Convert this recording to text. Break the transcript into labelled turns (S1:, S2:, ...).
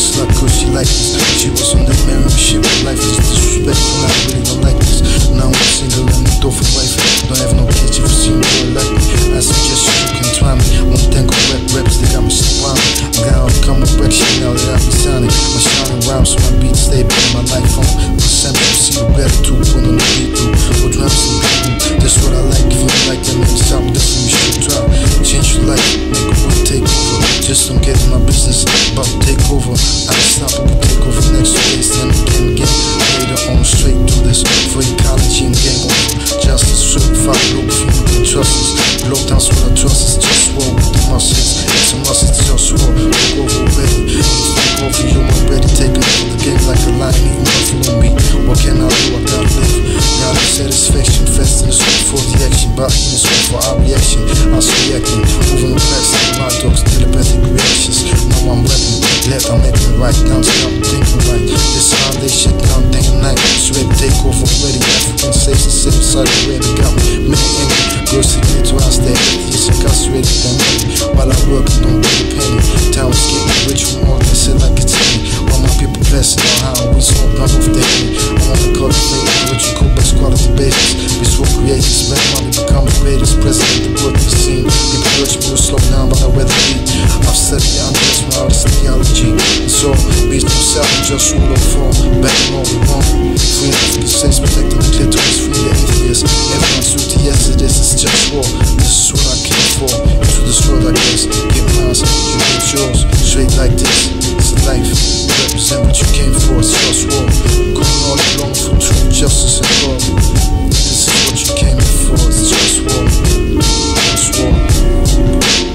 S1: this luck, cause she like this. She was on the mirror, shit, my life is disrespect, and I really don't like this. Now I'm single and the door for life. Don't have no kids if you see me or like me. I suggest you can try me. pretty. One sip, sip, sudden riche tout ça, plusieurs sous le fond, bâtiment rond. Friends, the same like the clitoris, free the atheist. Everyone's with the yes, this is just war. This is what I came for, to destroy like this. Get mine, you get yours, straight like this. It's a life, you represent what you came for, it's your war. Going all along for truth, justice, and love. This is what you came for, it's just war. It's war.